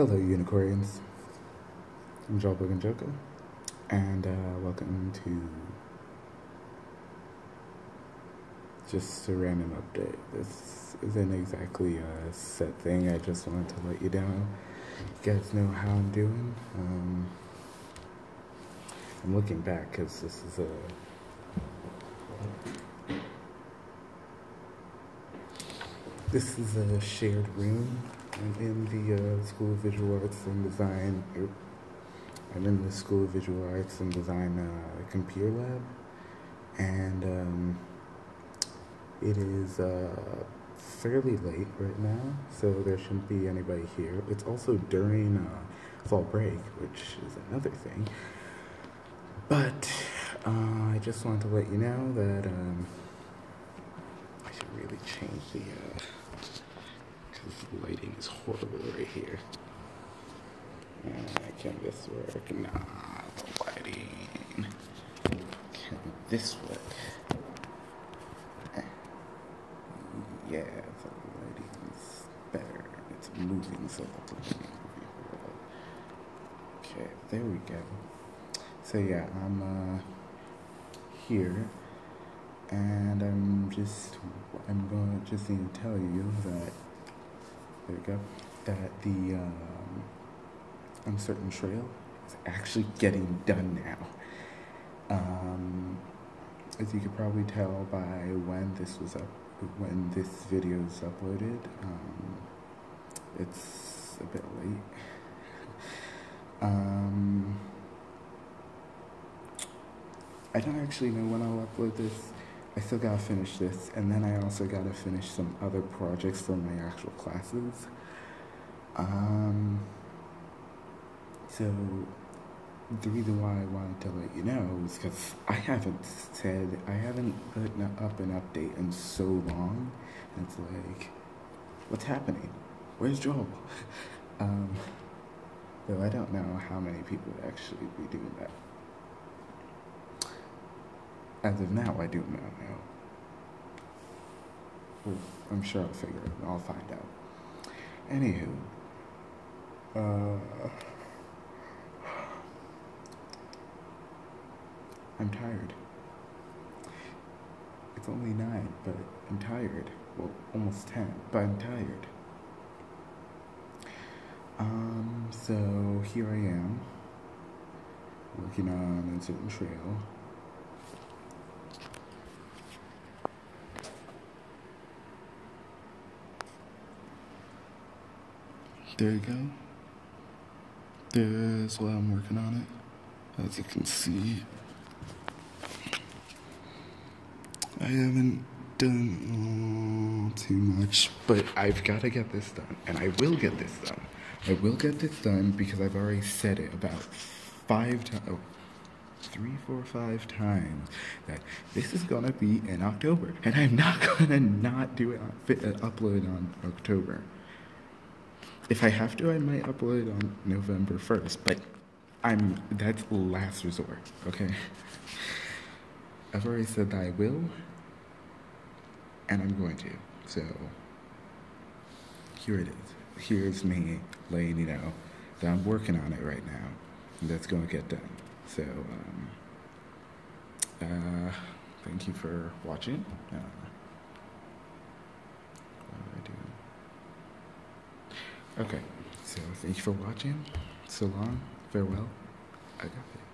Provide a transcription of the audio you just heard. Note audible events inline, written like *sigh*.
Hello, unicorns. I'm Joel and Joko, and uh, welcome to just a random update. This isn't exactly a set thing. I just wanted to let you know. You guys know how I'm doing. Um, I'm looking back because this is a this is a shared room in the uh, School of Visual Arts and Design. I'm in the School of Visual Arts and Design uh, computer lab, and um, it is uh, fairly late right now, so there shouldn't be anybody here. It's also during uh, fall break, which is another thing. But uh, I just wanted to let you know that um, I should really change the. Because uh, the lighting is horrible right here. Uh, can this work? Nah, the lighting. Can this work? Yeah, the lighting's better. It's moving so the lighting Okay, there we go. So yeah, I'm uh, here, and I'm just I'm to just need to tell you that there we go that the um, uncertain trail is actually getting done now. Um, as you could probably tell by when this was up, when this video is uploaded, um, it's a bit late. *laughs* um, I don't actually know when I'll upload this. I still gotta finish this, and then I also gotta finish some other projects for my actual classes. Um, so, the reason why I wanted to let you know is because I haven't said, I haven't put up an update in so long. It's like, what's happening? Where's Joel? *laughs* Um, though I don't know how many people would actually be doing that. As of now, I do not know. I'm sure I'll figure it. I'll find out. Anywho, uh, I'm tired. It's only nine, but I'm tired. Well, almost ten, but I'm tired. Um, so here I am, working on uncertain trail. There you go. There's while I'm working on it. As you can see, I haven't done too much, but I've got to get this done, and I will get this done. I will get this done because I've already said it about five times, oh, three, four, five times that this is gonna be in October, and I'm not *laughs* gonna not do it uh, upload on October. If I have to, I might upload on November 1st, but I'm that's last resort, okay? I've already said that I will, and I'm going to. So here it is. Here's me letting you know that I'm working on it right now. And that's going to get done. So, um, uh, thank you for watching. Uh, Okay. So thank you for watching. So long. Farewell. I got you.